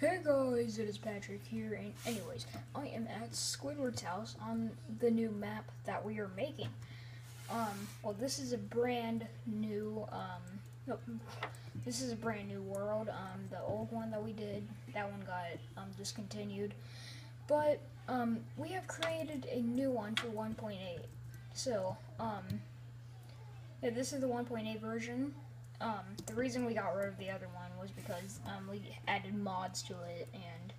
Hey guys, it is Patrick here, and anyways, I am at Squidward's house on the new map that we are making. Um, well, this is a brand new, um, this is a brand new world. Um, the old one that we did, that one got um, discontinued, but um, we have created a new one for 1.8. So, um, yeah, this is the 1.8 version. Um, the reason we got rid of the other one was because um, we added mods to it and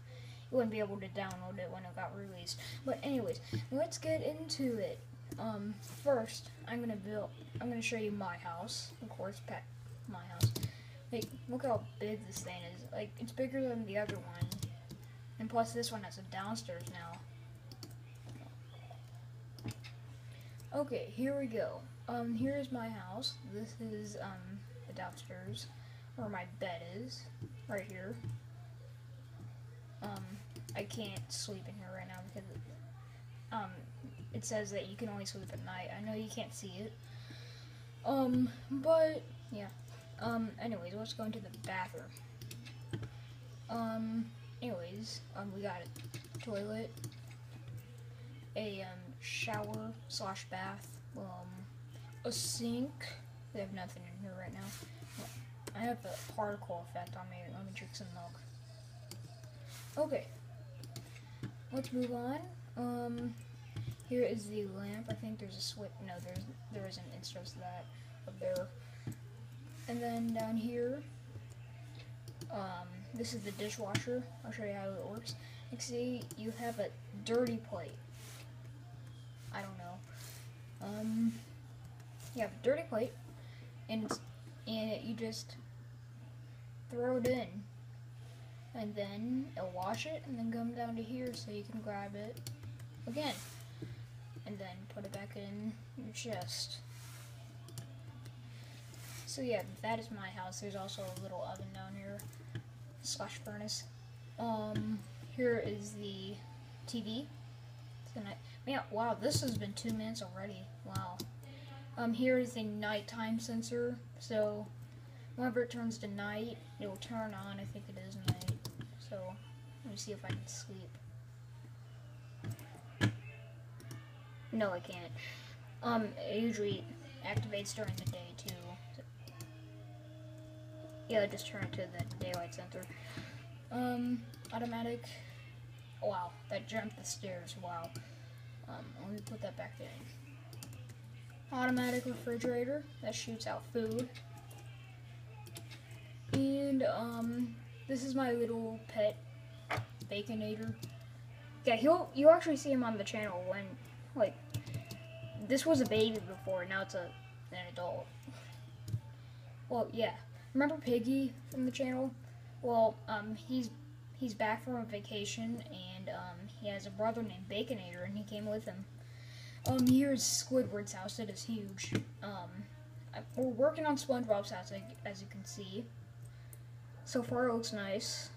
you wouldn't be able to download it when it got released. But anyways, let's get into it. Um, first, I'm gonna build. I'm gonna show you my house. Of course, pet my house. Like, look how big this thing is. Like, it's bigger than the other one. And plus, this one has a downstairs now. Okay, here we go. Um, here is my house. This is um the downstairs where my bed is, right here. Um, I can't sleep in here right now because um, it says that you can only sleep at night. I know you can't see it. Um, but yeah. Um, anyways, let's go into the bathroom. Um, anyways, um, we got a toilet, a um shower slash bath, um, a sink. They have nothing in here right now. I have a particle effect on me. Let me drink some milk. Okay. Let's move on. Um, here is the lamp. I think there's a switch. No, there's there isn't. It's just that up there. And then down here, um, this is the dishwasher. I'll show you how it works. You see you have a dirty plate. I don't know. Um, you have a dirty plate and and you just throw it in. And then it'll wash it and then come down to here so you can grab it again. And then put it back in your chest. So yeah that is my house. There's also a little oven down here. Slash furnace. Um here is the TV tonight. Yeah wow this has been two minutes already. Wow um, here is a nighttime sensor, so whenever it turns to night, it will turn on. I think it is night. So let me see if I can sleep. No, I can't. Um, it usually activates during the day too. So, yeah, just turn it to the daylight sensor. Um, automatic. Wow, that jumped the stairs. Wow. Um, let me put that back in automatic refrigerator that shoots out food. And um, this is my little pet baconator. Yeah, he'll you actually see him on the channel when like this was a baby before, now it's a an adult. Well, yeah. Remember Piggy from the channel? Well, um, he's he's back from a vacation and um, he has a brother named Baconator and he came with him. Um, here's Squidward's house. It is huge. Um, I, we're working on SpongeBob's house, as you can see. So far, it looks nice,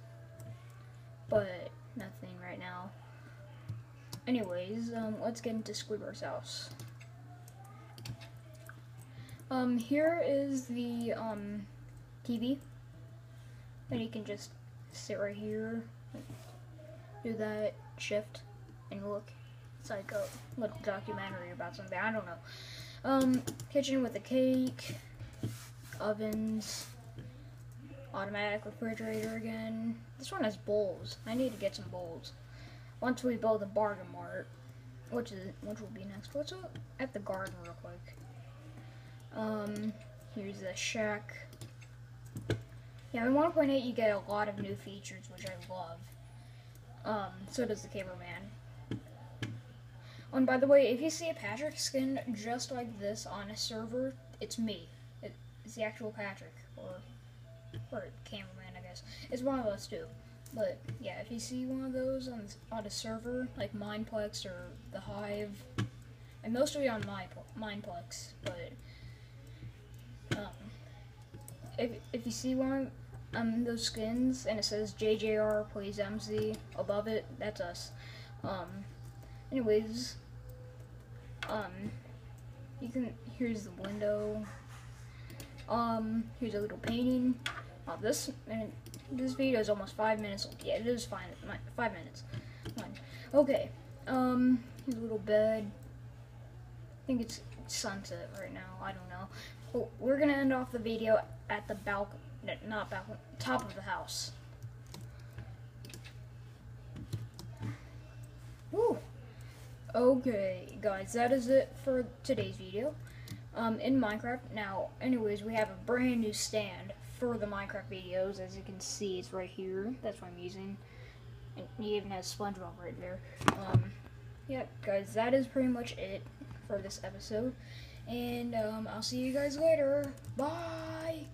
but nothing right now. Anyways, um, let's get into Squidward's house. Um, here is the um, TV, and you can just sit right here, do that, shift, and look. It's like a little documentary about something. I don't know. Um, kitchen with a cake, ovens, automatic refrigerator again. This one has bowls. I need to get some bowls. Once we build a bargain mart, which is which will be next. Let's look at the garden real quick. Um, here's the shack. Yeah, in 1.8 you get a lot of new features, which I love. Um, so does the cameraman. Oh, and by the way, if you see a Patrick skin just like this on a server, it's me. it's the actual Patrick, or or cameraman, I guess. It's one of us too. But yeah, if you see one of those on on a server like Mineplex or the Hive, and mostly on my Mineplex, but um, if if you see one um those skins and it says JJR plays MZ above it, that's us. Um, anyways, um, you can, here's the window. Um, here's a little painting. Oh, this and this video is almost five minutes. Yeah, it is fine. Five minutes. Fine. Okay. Um, here's a little bed. I think it's sunset right now. I don't know. We're gonna end off the video at the balcony, not balcony, top of the house. Woo. Okay, guys, that is it for today's video. Um, in Minecraft. Now, anyways, we have a brand new stand for the Minecraft videos. As you can see, it's right here. That's what I'm using. And he even has SpongeBob right there. Um, yeah, guys, that is pretty much it for this episode. And um, I'll see you guys later. Bye.